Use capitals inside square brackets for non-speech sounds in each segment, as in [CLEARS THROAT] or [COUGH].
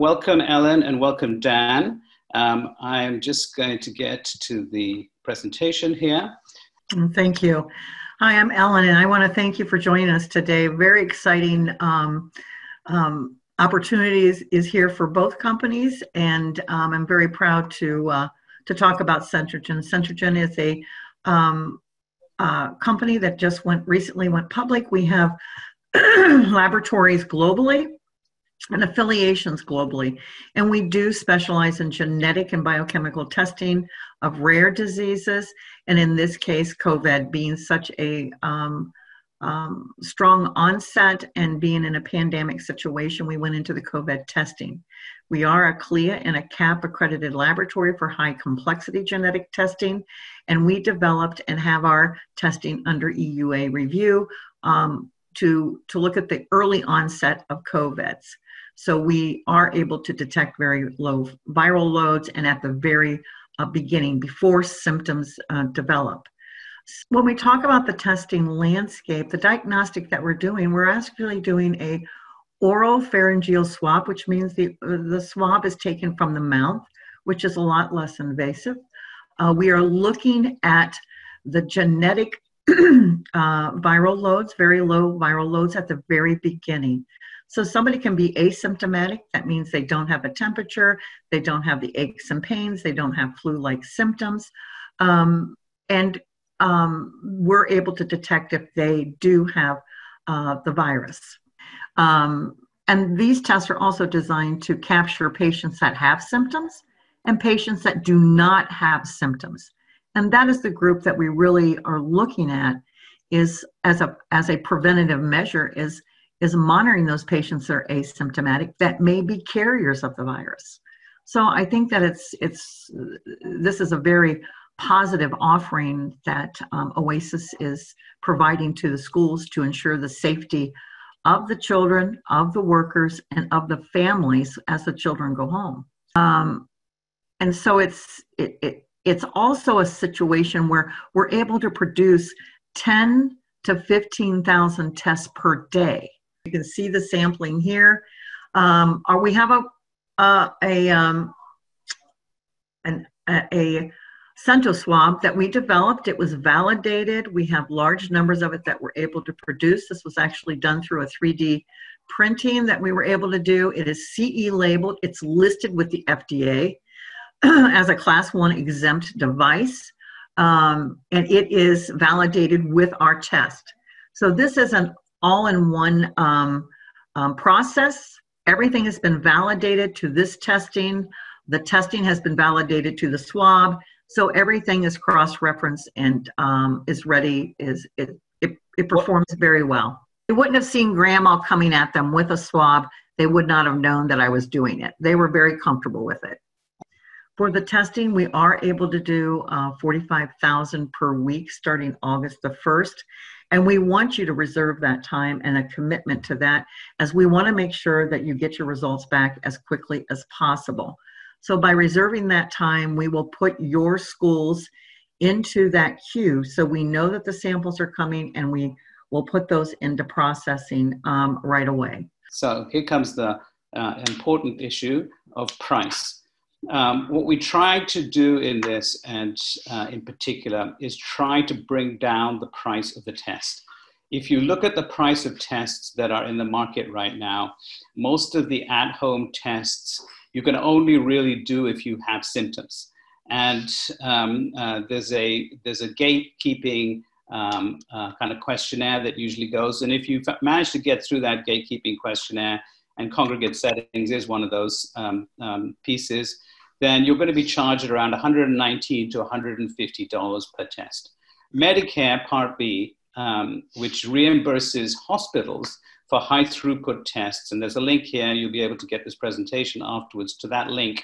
Welcome, Ellen, and welcome, Dan. Um, I'm just going to get to the presentation here. Mm, thank you. Hi, I'm Ellen, and I want to thank you for joining us today. Very exciting um, um, opportunities is here for both companies, and um, I'm very proud to uh, to talk about Centogene. Centogene is a um, uh, company that just went recently went public. We have [CLEARS THROAT] laboratories globally and affiliations globally. And we do specialize in genetic and biochemical testing of rare diseases. And in this case, COVID being such a um, um, strong onset and being in a pandemic situation, we went into the COVID testing. We are a CLIA and a CAP accredited laboratory for high complexity genetic testing, and we developed and have our testing under EUA review um, to, to look at the early onset of COVIDs. So we are able to detect very low viral loads and at the very uh, beginning before symptoms uh, develop. When we talk about the testing landscape, the diagnostic that we're doing, we're actually doing a oral pharyngeal swab, which means the, the swab is taken from the mouth, which is a lot less invasive. Uh, we are looking at the genetic [CLEARS THROAT] uh, viral loads, very low viral loads at the very beginning. So somebody can be asymptomatic. That means they don't have a temperature, they don't have the aches and pains, they don't have flu-like symptoms, um, and um, we're able to detect if they do have uh, the virus. Um, and these tests are also designed to capture patients that have symptoms and patients that do not have symptoms. And that is the group that we really are looking at is as a as a preventative measure is is monitoring those patients that are asymptomatic that may be carriers of the virus. So I think that it's it's this is a very positive offering that um, OESIS is providing to the schools to ensure the safety of the children, of the workers, and of the families as the children go home. Um, and so it's it, it it's also a situation where we're able to produce 10 to 15,000 tests per day you can see the sampling here. Um, or we have a, a, a, um, an, a, a swab that we developed. It was validated. We have large numbers of it that we're able to produce. This was actually done through a 3D printing that we were able to do. It is CE labeled. It's listed with the FDA [CLEARS THROAT] as a class one exempt device. Um, and it is validated with our test. So this is an all in one um, um, process. Everything has been validated to this testing. The testing has been validated to the swab. So everything is cross-referenced and um, is ready. Is it, it, it performs very well. They wouldn't have seen grandma coming at them with a swab. They would not have known that I was doing it. They were very comfortable with it. For the testing, we are able to do uh, 45,000 per week starting August the 1st. And we want you to reserve that time and a commitment to that as we want to make sure that you get your results back as quickly as possible. So by reserving that time, we will put your schools into that queue so we know that the samples are coming and we will put those into processing um, right away. So here comes the uh, important issue of price. Um, what we try to do in this, and uh, in particular, is try to bring down the price of the test. If you look at the price of tests that are in the market right now, most of the at home tests you can only really do if you have symptoms. And um, uh, there's, a, there's a gatekeeping um, uh, kind of questionnaire that usually goes. And if you manage to get through that gatekeeping questionnaire, and congregate settings is one of those um, um pieces, then you're going to be charged around 119 to $150 per test. Medicare Part B, um, which reimburses hospitals for high throughput tests, and there's a link here, you'll be able to get this presentation afterwards to that link,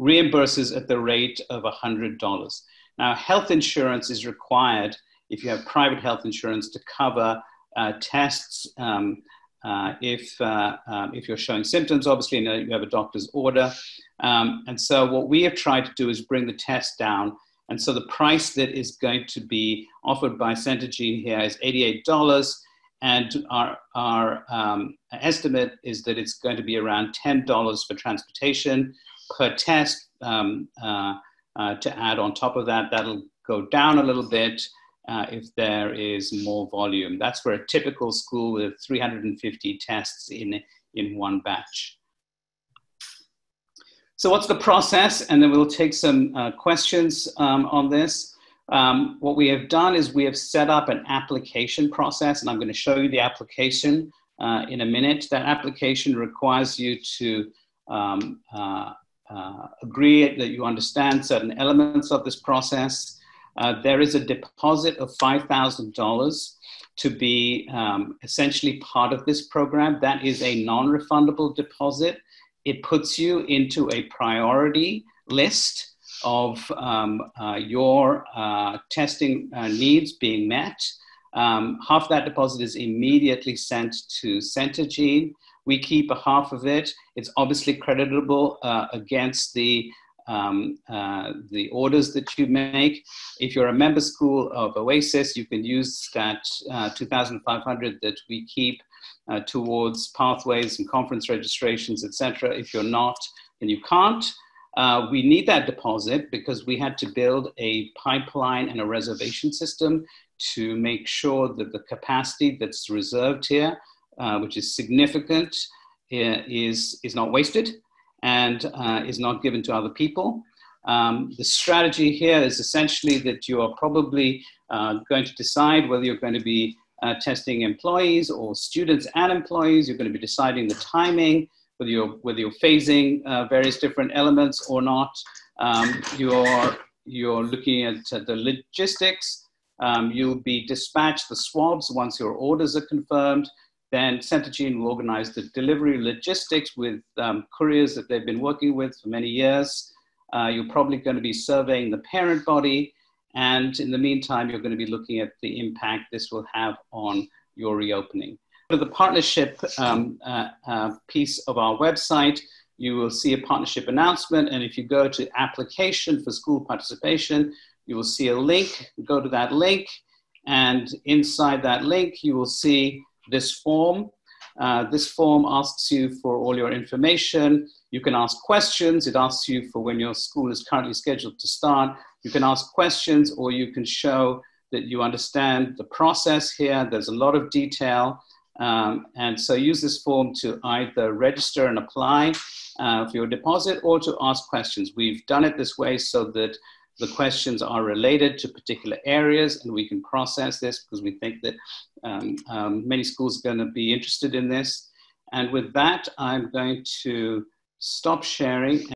reimburses at the rate of $100. Now, health insurance is required if you have private health insurance to cover uh, tests um, uh, if, uh, um, if you're showing symptoms, obviously, you have a doctor's order. Um, and so, what we have tried to do is bring the test down. And so, the price that is going to be offered by Centogene here is $88. and our, our um, estimate is that it's going to be around $10 for transportation per test. Um, uh, uh, to add on top of that, that'll go down a little bit uh, if there is more volume. That's for a typical school with 350 tests in, in one batch. So what's the process? And then we'll take some uh, questions um, on this. Um, what we have done is we have set up an application process, and I'm going to show you the application uh, in a minute. That application requires you to um, uh, uh, agree that you understand certain elements of this process. Uh, there is a deposit of $5,000 to be um, essentially part of this program. That is a non refundable deposit. It puts you into a priority list of um, uh, your uh, testing uh, needs being met. Um, half that deposit is immediately sent to Centogene. We keep a half of it. It's obviously creditable uh, against the um, uh, the orders that you make. If you're a member school of OESIS, you can use that uh, 2,500 that we keep uh, towards pathways and conference registrations, etc. If you're not, then you can't. Uh, we need that deposit because we had to build a pipeline and a reservation system to make sure that the capacity that's reserved here, uh, which is significant, is, is not wasted and uh, is not given to other people. Um, the strategy here is essentially that you are probably uh, going to decide whether you're going to be uh, testing employees or students and employees. You're going to be deciding the timing, whether you're, whether you're phasing uh, various different elements or not. Um, you're, you're looking at the logistics. Um, you'll be dispatched the swabs once your orders are confirmed. Then Centogene will organize the delivery logistics with um, couriers that they've been working with for many years. Uh, you're probably going to be surveying the parent body. And in the meantime, you're going to be looking at the impact this will have on your reopening For the partnership um, uh, uh, piece of our website, you will see a partnership announcement. And if you go to application for school participation, you will see a link. Go to that link. And inside that link, you will see this form. Uh, this form asks you for all your information. You can ask questions. It asks you for when your school is currently scheduled to start. You can ask questions or you can show that you understand the process here. There's a lot of detail. Um, and so use this form to either register and apply uh, for your deposit or to ask questions. We've done it this way so that the questions are related to particular areas and we can process this because we think that um, um, many schools are going to be interested in this. And with that, I'm going to stop sharing.